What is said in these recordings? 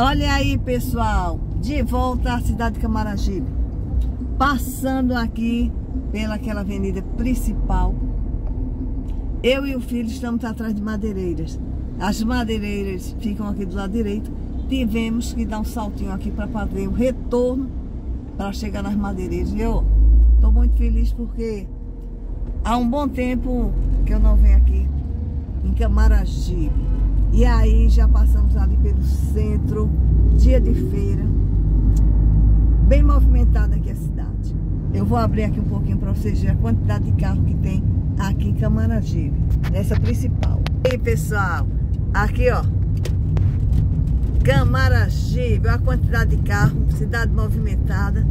Olha aí, pessoal, de volta à cidade de Camaragibe. Passando aqui pelaquela avenida principal. Eu e o filho estamos atrás de madeireiras. As madeireiras ficam aqui do lado direito. Tivemos que dar um saltinho aqui para fazer o retorno para chegar nas madeireiras. E eu estou muito feliz porque há um bom tempo que eu não venho aqui em Camaragibe. E aí já passamos ali pelo centro, dia de feira, bem movimentada aqui a cidade. Eu vou abrir aqui um pouquinho para vocês verem a quantidade de carro que tem aqui em Camaragibe, nessa principal. E aí pessoal, aqui ó, Camaragibe, olha a quantidade de carro, cidade movimentada,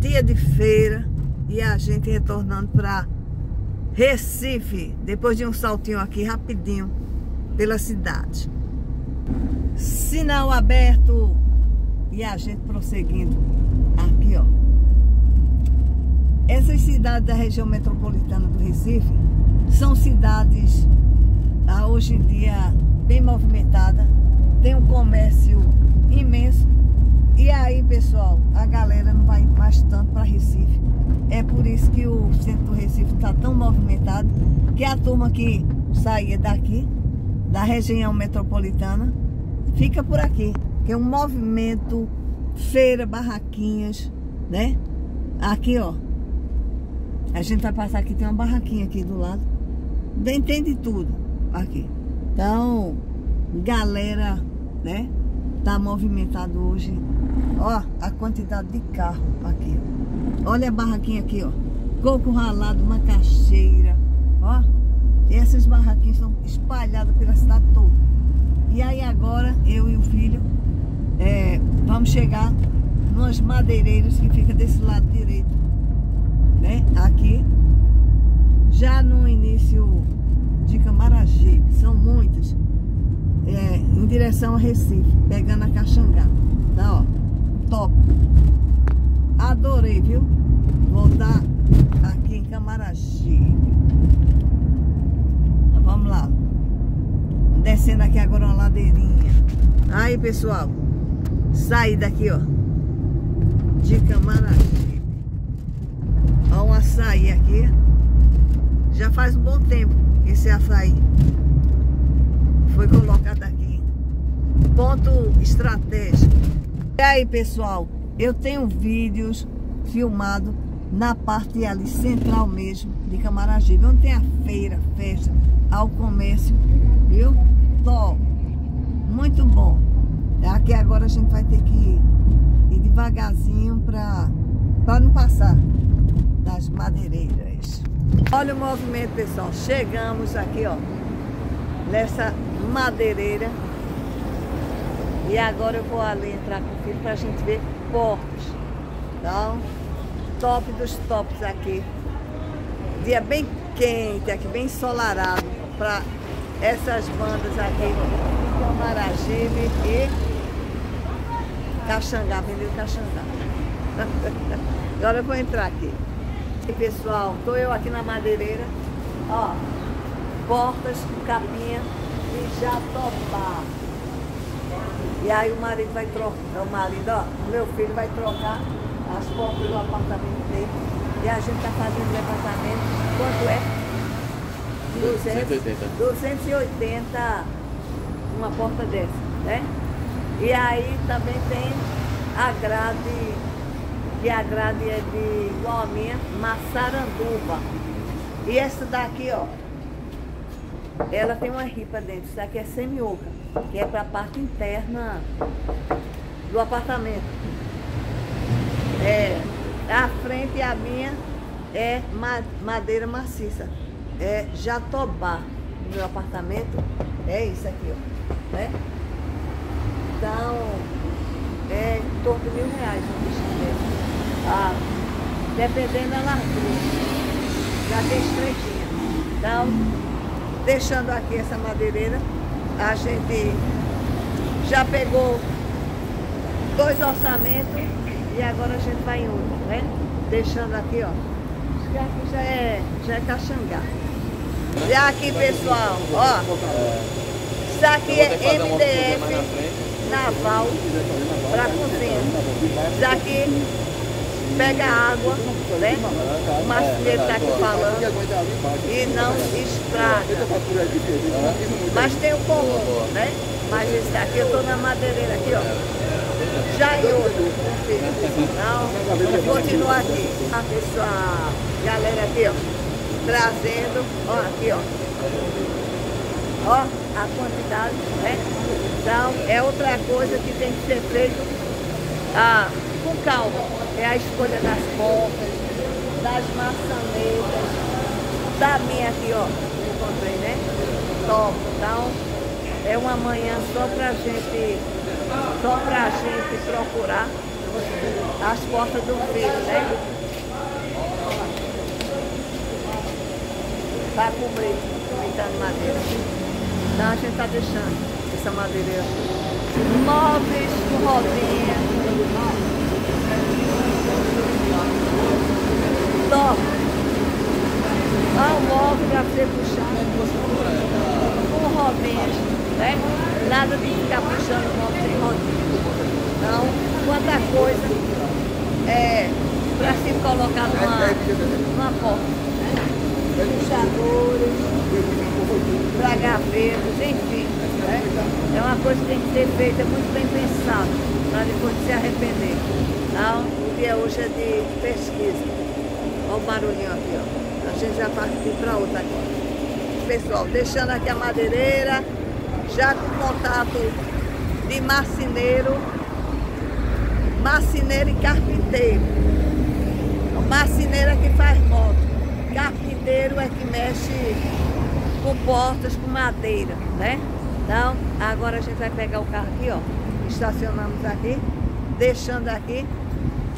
dia de feira e a gente retornando para Recife, depois de um saltinho aqui rapidinho pela cidade. Sinal aberto e a gente prosseguindo aqui, ó. Essas cidades da região metropolitana do Recife são cidades ah, hoje em dia bem movimentadas, tem um comércio imenso e aí, pessoal, a galera não vai mais tanto para Recife. É por isso que o centro do Recife está tão movimentado que a turma que saía daqui da região metropolitana fica por aqui, que é um movimento, feira, barraquinhas, né? Aqui, ó. A gente vai passar aqui, tem uma barraquinha aqui do lado. Bem, tem de tudo aqui. Então, galera, né? Tá movimentado hoje. Ó, a quantidade de carro aqui. Olha a barraquinha aqui, ó. Coco ralado, macaxeira, ó. Essas barraquinhas estão espalhadas pela cidade toda. E aí agora, eu e o filho, é, vamos chegar nas madeireiras que fica desse lado direito. Né? Aqui. Já no início de Camaragibe. São muitas. É, em direção a Recife, pegando a Caxangá. Tá, ó. Top. Adorei, viu? Voltar aqui em Camaragibe. Vamos lá. Descendo aqui agora uma ladeirinha. Aí, pessoal. Saí daqui, ó. De Camaragibe. Ó, um açaí aqui. Já faz um bom tempo esse açaí foi colocado aqui. Ponto estratégico. E aí, pessoal, eu tenho vídeos filmados na parte ali central mesmo de Camaragibe, onde tem a feira, festa, ao comércio, viu? Top, muito bom. Aqui agora a gente vai ter que ir, ir devagarzinho para não passar das madeireiras. Olha o movimento, pessoal. Chegamos aqui, ó, nessa madeireira. E agora eu vou ali entrar com o filho para a gente ver portas. Então, top dos tops aqui. Dia bem quente aqui, bem ensolarado para essas bandas aqui. Camaragibe e Caxangá, vendeu Caxangá. Agora eu vou entrar aqui. E pessoal, tô eu aqui na madeireira. Ó, portas com capinha e já topar. E aí o marido vai trocar, o marido, ó, meu filho vai trocar as portas do apartamento dele. E a gente está fazendo levantamento. Quanto é? 280. 280 uma porta dessa, né? E aí também tem a grade, que a grade é de igual a minha, Massaranduba. E essa daqui, ó, ela tem uma ripa dentro. Isso aqui é semioca, que é para a parte interna do apartamento. É, a frente a minha é madeira maciça. É jatobá. No meu apartamento é isso aqui, ó. Né? Então, é em torno de mil reais um. Ah, dependendo da largura. Já tem estreitinha. Então, deixando aqui essa madeireira, a gente já pegou dois orçamentos e agora a gente vai em outro, né? Deixando aqui, ó. Que aqui já é, já é Caxangá. E aqui, pessoal, ó. Isso aqui é MDF. naval para cozinha. Daqui pega água, né? O marceneiro está aqui falando e não estraga. Mas tem o comum, né? Mas esse daqui eu estou na madeireira aqui, ó. Já em outro, Então, continua aqui. A pessoa, galera aqui, ó, trazendo, ó, aqui, ó. Ó, a quantidade, né? Então, é outra coisa que tem que ser feito ah, com calma é a escolha das portas, das maçanetas, da minha aqui, ó, encontrei, né? Top. Então, é uma manhã só pra gente, só pra gente procurar as portas do filho, né? Para cobrir, imitando madeira. Então a gente tá deixando essa madeira. Móveis com rodinha. Top. Ah, o móvel para ser puxado com rodinhas, né? Nada de ficar puxando o móvel sem rodinha. Então, quanta coisa é para se colocar numa, numa porta. Né? Puxadores, para gavetas, enfim. Né? É uma coisa que tem que ser feita muito bem pensada, para depois se arrepender. Então, o dia hoje é de pesquisa. Olha o barulhinho aqui, ó. A gente já partiu para outra agora. Pessoal, deixando aqui a madeireira, contato de marceneiro, marceneiro e carpinteiro. O marceneiro é que faz moto, carpinteiro é que mexe com portas, com madeira, né? Então, agora a gente vai pegar o carro aqui, ó. Estacionamos aqui, deixando aqui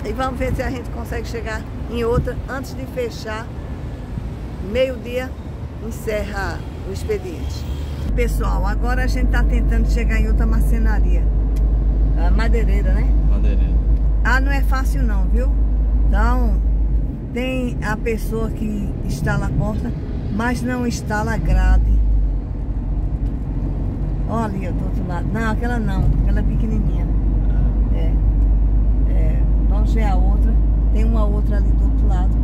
e vamos ver se a gente consegue chegar em outra antes de fechar. Meio-dia encerra o expediente. Pessoal, agora a gente está tentando chegar em outra marcenaria. A madeireira, né? Madeireira. Ah, não é fácil não, viu? Então, tem a pessoa que instala a porta, mas não instala a grade. Olha ali, do outro lado. Não, aquela não, aquela é pequenininha. É. é. Vamos ver a outra. Tem uma outra ali do outro lado.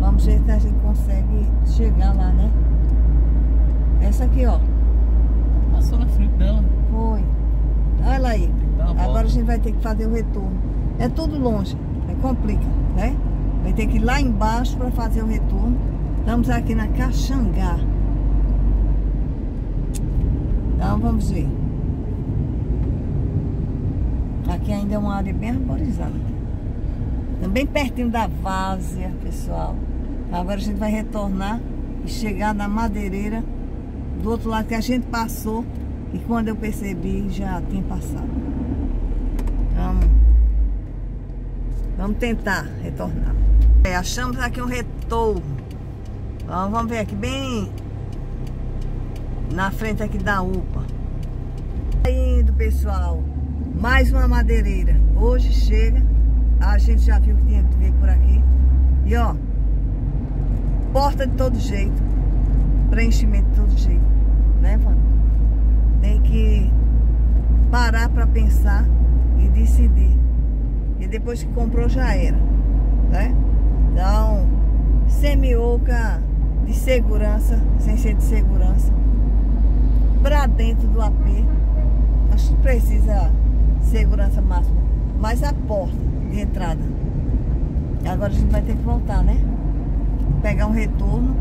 Vamos ver se a gente consegue chegar lá, né? Essa aqui, ó. Passou na frente dela. Foi. Olha lá aí. Agora a gente vai ter que fazer o retorno. É tudo longe. É complica, né? Vai ter que ir lá embaixo para fazer o retorno. Estamos aqui na Caxangá. Então vamos ver. Aqui ainda é uma área bem arborizada. Também pertinho da várzea, pessoal. Agora a gente vai retornar e chegar na madeireira do outro lado que a gente passou e quando eu percebi já tinha passado. Vamos, vamos tentar retornar. É, achamos aqui um retorno. Então, vamos ver aqui bem na frente aqui da UPA. Tá indo, pessoal. Mais uma madeireira. Hoje chega a gente já viu que tinha que ver por aqui. E ó, porta de todo jeito, preenchimento de todo jeito, né, mano? Tem que parar para pensar e decidir. E depois que comprou já era, né? Então, semi-oca de segurança, sem ser de segurança, para dentro do AP. Acho que precisa segurança máxima, mas a porta de entrada. Agora a gente vai ter que voltar, né? Pegar um retorno.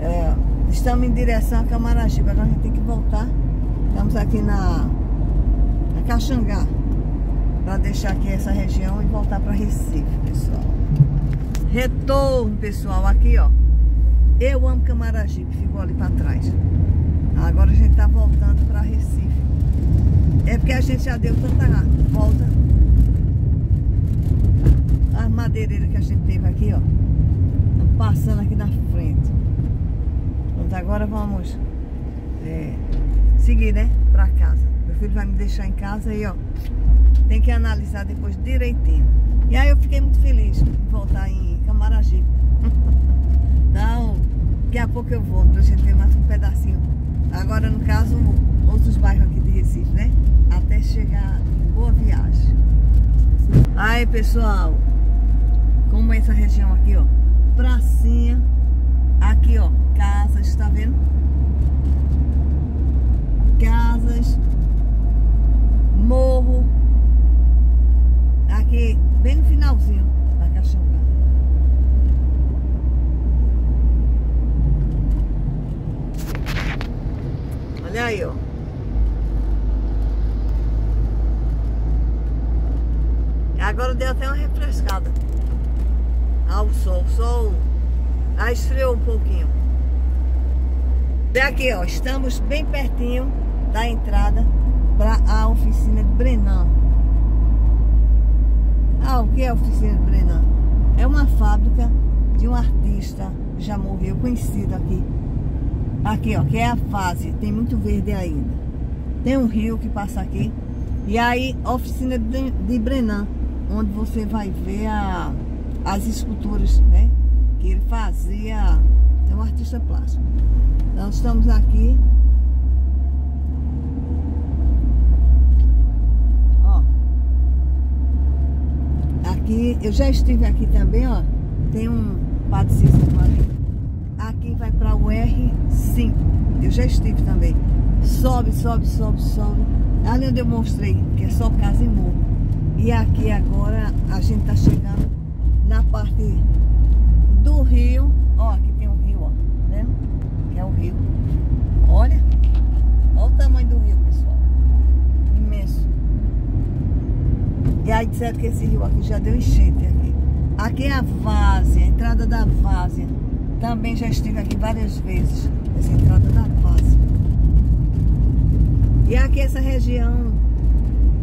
É, estamos em direção a Camaragibe, agora a gente tem que voltar. Estamos aqui na, na Caxangá. Para deixar aqui essa região e voltar para Recife, pessoal. Retorno, pessoal, aqui ó. Eu amo Camaragibe, ficou ali para trás. Agora a gente está voltando para Recife. É porque a gente já deu tanta volta as madeireiras que a gente teve aqui, ó. Passando aqui na frente. Pronto, agora vamos é, seguir, né? Pra casa. Meu filho vai me deixar em casa e, ó. Tem que analisar depois direitinho. E aí eu fiquei muito feliz em voltar em Camaragibe. então, daqui a pouco eu volto pra gente ver mais um pedacinho. Agora, no caso, outros bairros aqui de Recife, né? até chegar Boa Viagem. Aí, pessoal, como é essa região aqui, ó, pracinha, aqui, ó, casas, tá vendo? Casas, morro, aqui, bem no finalzinho da Caxangá. Olha aí, ó. Agora deu até uma refrescada ao sol. O sol ah, esfriou um pouquinho. E aqui, ó, estamos bem pertinho da entrada para a oficina de Brenan. Ah, o que é a oficina de Brenan? É uma fábrica de um artista já morreu, conhecido aqui. Aqui, ó, que é a fase. Tem muito verde ainda. Tem um rio que passa aqui. E aí, oficina de, de Brenan onde você vai ver a, as esculturas, né? Que ele fazia, é um artista plástico. Então estamos aqui. Ó. Aqui, eu já estive aqui também, ó. Tem um Padre Cícero ali. Aqui vai para o R5. Eu já estive também. Sobe, sobe, sobe, sobe. Ali onde eu mostrei, que é só casa e morro. E aqui agora a gente está chegando na parte do rio. Ó, aqui tem um rio, ó. Tá vendo? Que é o rio. Olha. Olha o tamanho do rio, pessoal. Imenso. E aí disseram que esse rio aqui já deu enchente aqui. Aqui é a várzea, a entrada da várzea. Também já estive aqui várias vezes. Essa entrada da várzea. E aqui essa região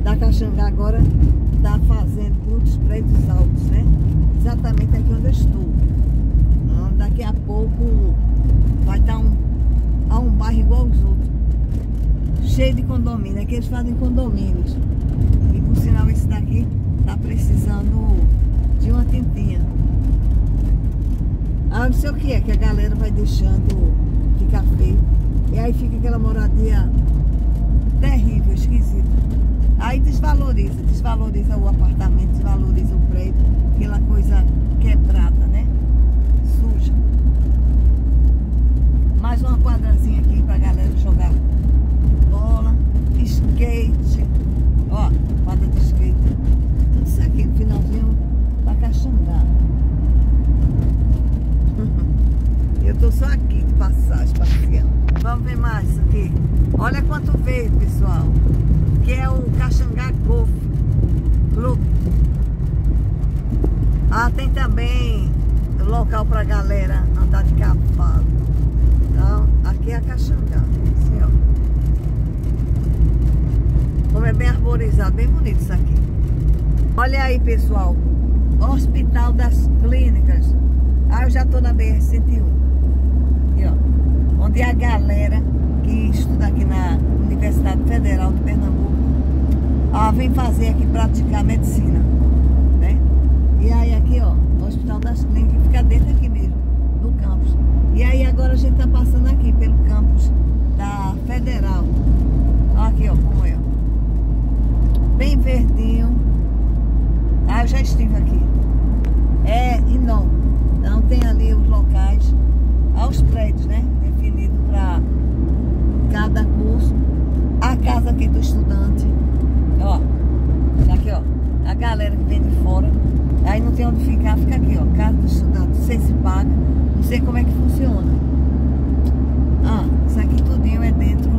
da Caxangá agora está fazendo muitos prédios altos, né? Exatamente aqui onde eu estou. Então, daqui a pouco vai estar um, a um bairro igual aos outros. Cheio de condomínio. Aqui eles fazem condomínios. E por sinal esse daqui está precisando de uma tintinha. Ah, não sei o que é, que a galera vai deixando ficar feio. E aí fica aquela moradia terrível, esquisita. Aí desvaloriza, desvaloriza o apartamento, desvaloriza o prédio, aquela coisa quebrada, né? Suja. Mais uma quadrazinha aqui pra galera jogar bola, skate. Ó, quadra de skate. Tudo isso aqui, no finalzinho pra Caxangá. Eu tô só aqui de passagem, passeando. Vamos ver mais isso aqui. Olha quanto veio, pessoal que é o Caxangá Golf Club. Ah, tem também local pra galera andar de cavalo. Aqui é a Caxangá. Assim, ó. Como é bem arborizado, bem bonito isso aqui. Olha aí, pessoal. Hospital das Clínicas. Ah, eu já tô na BR-101. Aqui, ó. Onde a galera que estuda aqui na Universidade Federal de Pernambuco ah, vem fazer aqui praticar medicina, né? E aí aqui, ó, Hospital das Clínicas fica dentro aqui mesmo, do campus. E aí agora a gente tá passando aqui pelo campus da Federal. Aqui, ó, como é. Bem verdinho. Ah, eu já estive aqui. É enorme. Então tem ali os locais, aos prédios, né? Definido para cada curso. A casa aqui do estudante. Ó, aqui ó, a galera que vem de fora, aí não tem onde ficar, fica aqui ó, casa do estudante, não sei se paga, não sei como é que funciona. Ah, isso aqui tudinho é dentro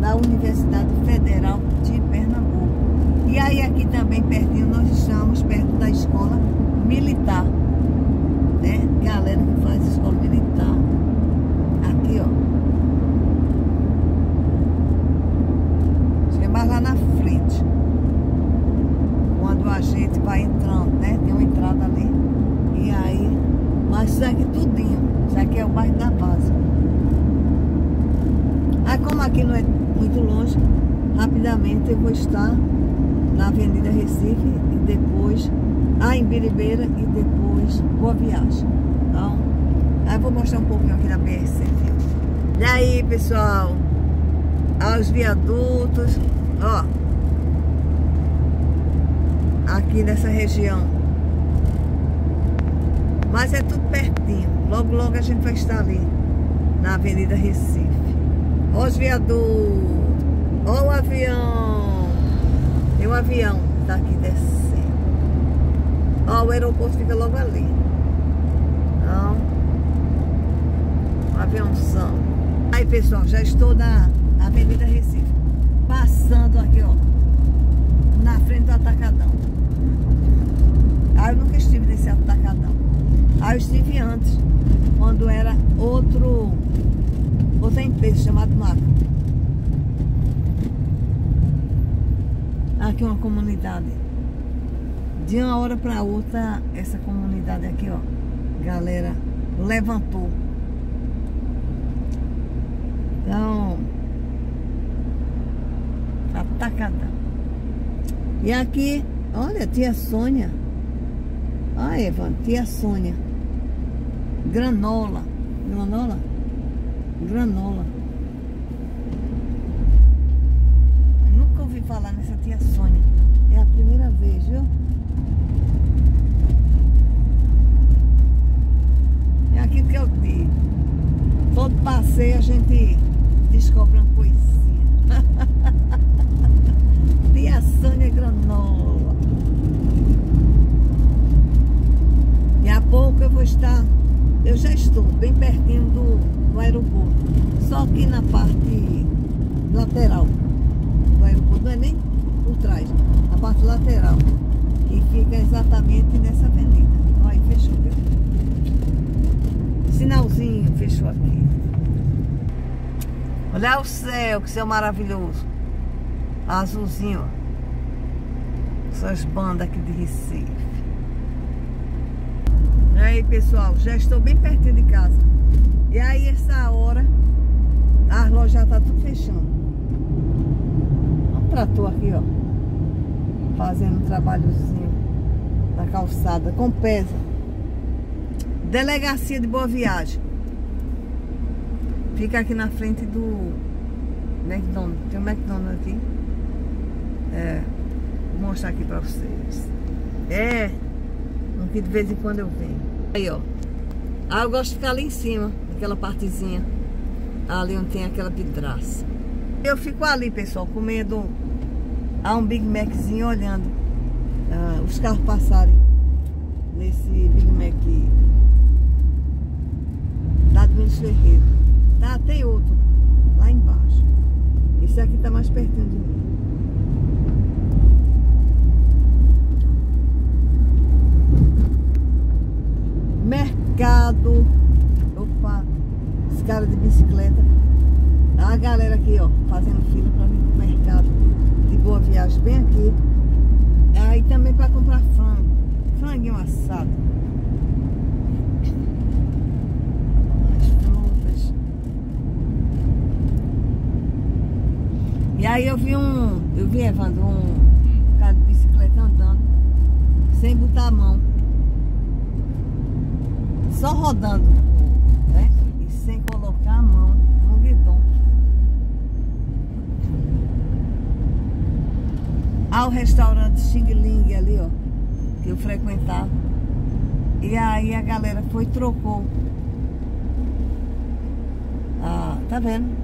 da Universidade Federal de Pernambuco. E aí aqui também pertinho nós estamos perto da escola militar, né? Galera que faz escola militar. Aqui ó. mais lá na frente. Quando a gente vai entrando, né? Tem uma entrada ali. E aí, mas isso aqui tudinho. Isso aqui é o bairro da base. Aí como aqui não é muito longe, rapidamente eu vou estar na Avenida Recife e depois a em Biribeira e depois Boa Viagem. Então, aí eu vou mostrar um pouquinho aqui da BR-101. E aí, pessoal, aos viadutos, Ó. Aqui nessa região. Mas é tudo pertinho. Logo, logo a gente vai estar ali. Na Avenida Recife. Ó os viadutos. Ó o avião. Tem um avião tá aqui descendo. Ó, o aeroporto fica logo ali. Então, um aviãozão. Aí, pessoal, já estou na Avenida Recife. Passando aqui, ó. Na frente do Atacadão. Aí eu nunca estive nesse Atacadão. Aí eu estive antes, quando era outro, outra empresa chamada Macro. Aqui uma comunidade. De uma hora para outra, essa comunidade aqui, ó, galera levantou. Então, atacadão. E aqui, olha, tia Sônia. Ah, Evan, tia Sônia. Granola. Granola? Granola. Nunca ouvi falar nessa tia Sônia. É a primeira vez, viu? É aquilo que eu digo. Todo passeio a gente descobre uma coisinha. tia Sônia Granola. E a pouco eu vou estar, eu já estou bem pertinho do, do aeroporto. Só que na parte lateral do aeroporto, não é nem por trás, a parte lateral. Que fica exatamente nessa avenida. Ó, Aí fechou, viu? Sinalzinho fechou aqui. Olha o céu, que céu maravilhoso. Azulzinho, ó. Essas bandas aqui de Recife. E aí, pessoal, já estou bem pertinho de casa. E aí, essa hora, as lojas já tá tudo fechando. O trator aqui, ó. Fazendo um trabalhozinho na calçada, com pesa. Delegacia de Boa Viagem. Fica aqui na frente do McDonald's. Tem um McDonald's aqui. É, vou mostrar aqui pra vocês. É, um de vez em quando eu venho. Aí, ó. Ah, eu gosto de ficar ali em cima, naquela partezinha. Ali onde tem aquela vidraça. Eu fico ali, pessoal, comendo a um Big Maczinho, olhando ah, os carros passarem nesse Big Mac lá do Ministro Ferreira. Tá, tem outro lá embaixo. Esse aqui tá mais pertinho de mim. Mercado. Opa, esse cara de bicicleta. A galera aqui, ó, fazendo fila pra vir pro mercado de boa viagem, bem aqui. Aí também pra comprar frango. Franguinho assado. As frutas. E aí eu vi um, eu vi, Evandro, um cara de bicicleta andando, sem botar a mão. Só rodando, né? E sem colocar a mão no guidão. Há o restaurante Xing Ling ali, ó, que eu frequentava. E aí a galera foi e trocou. Ah, tá vendo?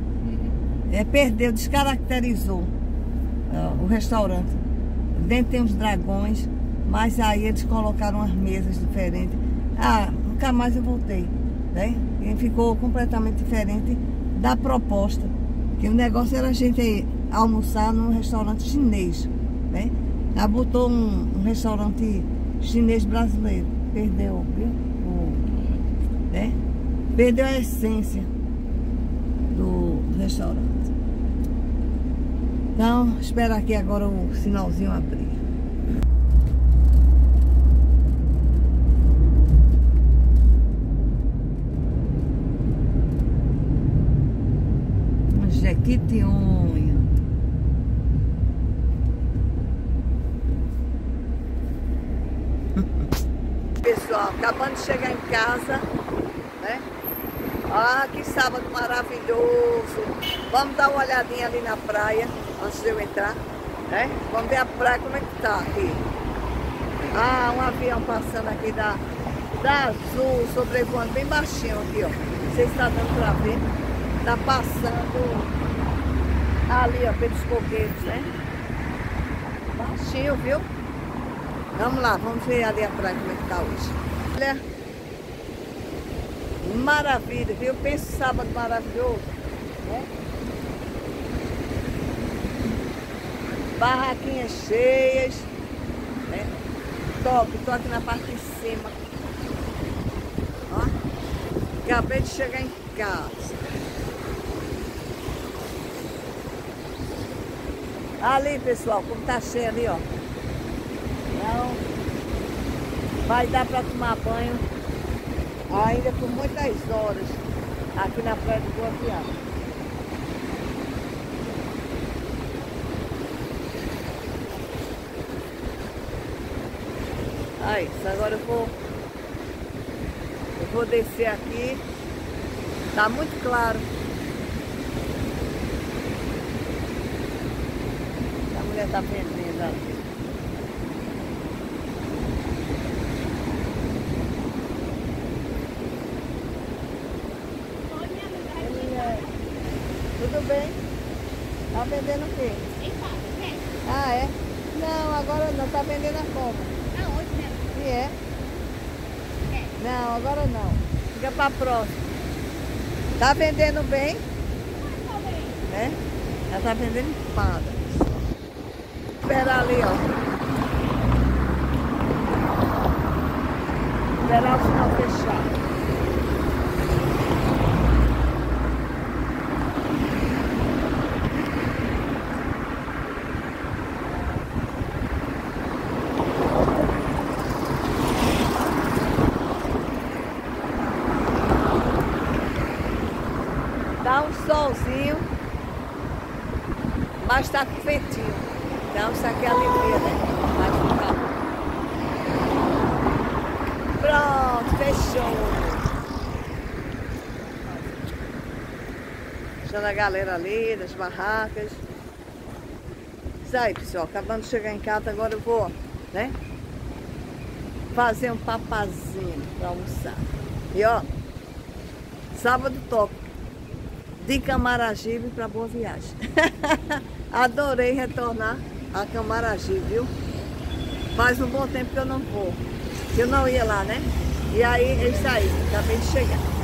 É, perdeu, descaracterizou ah, o restaurante. Dentro tem uns dragões, mas aí eles colocaram umas mesas diferentes. Ah, nunca mais eu voltei, né? E ficou completamente diferente da proposta. Que o negócio era a gente almoçar num restaurante chinês, né? Ela botou um, um restaurante chinês brasileiro. Perdeu, viu? O, né? Perdeu a essência do, restaurante. Então, espera aqui agora o sinalzinho abrir. Jequitinhonha. Pessoal, acabando de chegar em casa? Ah, que sábado maravilhoso. Vamos dar uma olhadinha ali na praia. antes de eu entrar, né? Vamos ver a praia como é que tá aqui. Ah, um avião passando aqui da, da Azul, sobrevoando bem baixinho aqui, ó. Não se está dando para ver. Tá passando ali, ó, pelos coqueiros, né? Baixinho, viu? Vamos lá, vamos ver ali a praia como é que tá hoje. Olha, maravilha, viu? Pensa sábado maravilhoso, né? Barraquinhas cheias, né? Top, tô aqui na parte de cima. Ó, acabei de chegar em casa. Ali, pessoal, como tá cheio ali, ó. Então, vai dar para tomar banho ainda por muitas horas aqui na praia do Boa Viagem. Agora eu vou eu vou descer aqui. Tá muito claro. A mulher tá vendendo ali. Tudo bem? Tá vendendo o quê? Ah, é? Não, agora não. Tá vendendo a como? Aonde, né? E é? Não, agora não. Fica pra próxima. Tá vendendo bem? Né? Ela tá vendendo espada. Esperar ali, ó. Esperar o sinal fechar. Tá um solzinho, mas tá com ventinho. Então isso aqui é alivia, né? Vai ficar. Pronto, fechou. Deixando a galera ali, das barracas. Isso aí, pessoal. Acabando de chegar em casa, agora eu vou, né? Fazer um papazinho pra almoçar. E ó, sábado top de Camaragibe para Boa Viagem. Adorei retornar a Camaragibe, viu? Faz um bom tempo que eu não vou. Eu não ia lá, né? E aí, é isso aí. Acabei de chegar.